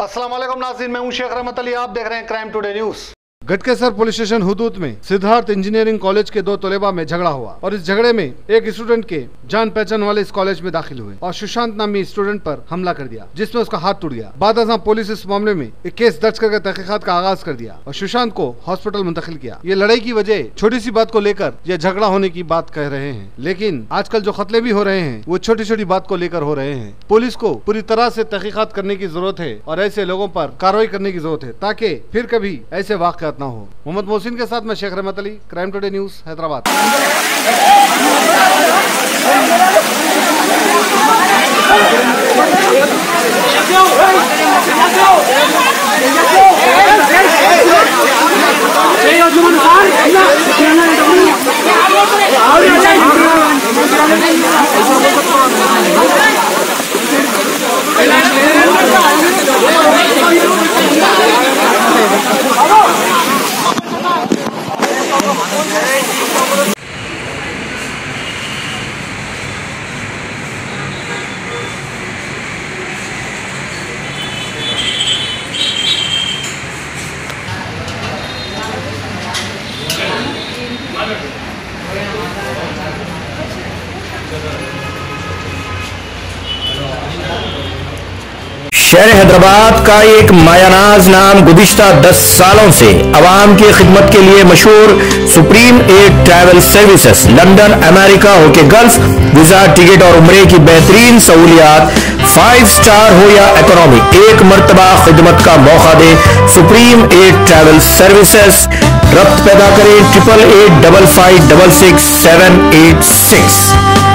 अस्सलाम नाजीन मैं हूँ शेख रहमत अली। आप देख रहे हैं crime today news. Ghatkesar police station हुदूद में सिद्धार्थ इंजीनियरिंग कॉलेज के दो तलेबा में झगड़ा हुआ और इस झगड़े में एक स्टूडेंट के जान पहचान वाले इस कॉलेज में दाखिल हुए और सुशांत नामी स्टूडेंट पर हमला कर दिया, जिसमें उसका हाथ टूट गया। बाद पुलिस इस मामले में एक केस दर्ज करके तहकीकत का आगाज़ कर दिया और सुशांत को हॉस्पिटल मुंतकिल किया। ये लड़ाई की वजह छोटी सी बात को लेकर यह झगड़ा होने की बात कह रहे हैं, लेकिन आजकल जो खतले भी हो रहे हैं, वो छोटी छोटी बात को लेकर हो रहे हैं। पुलिस को पूरी तरह से तहकीकत करने की ज़रूरत है और ऐसे लोगों पर कार्रवाई करने की ज़रूरत है, ताकि फिर कभी ऐसे वाकत न हो। मोहम्मद मोहसिन के साथ मैं Sheikh Rahmat Ali crime today news Hyderabad. शहर हैदराबाद का एक मायानाज नाम गुदिश्ता दस सालों से आवाम की खिदमत के लिए मशहूर supreme aid travel services, London, America, होके गल्फ वीज़ा टिकट और उम्रे की बेहतरीन सहूलियात फाइव स्टार हो या इकोनॉमी एक मरतबा खिदमत का मौका दे सुप्रीम एड ट्रैवल सर्विसेज़। रब्त पैदा करें triple eight double five double six seven eight six